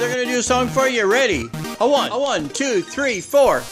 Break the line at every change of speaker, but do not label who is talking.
They're gonna do a song for you. Ready? A one, a one, two, three, four.